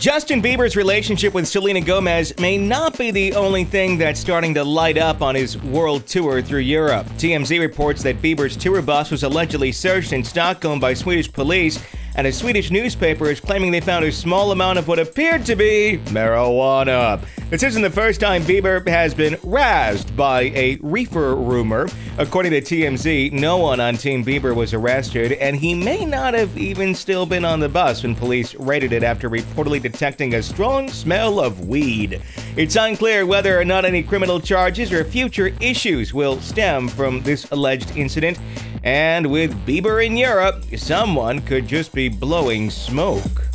Justin Bieber's relationship with Selena Gomez may not be the only thing that's starting to light up on his world tour through Europe. TMZ reports that Bieber's tour bus was allegedly searched in Stockholm by Swedish police and a Swedish newspaper is claiming they found a small amount of what appeared to be marijuana. This isn't the first time Bieber has been razzed by a reefer rumor. According to TMZ, no one on Team Bieber was arrested, and he may not have even still been on the bus when police raided it after reportedly detecting a strong smell of weed. It's unclear whether or not any criminal charges or future issues will stem from this alleged incident. And with Bieber in Europe, someone could just be blowing smoke.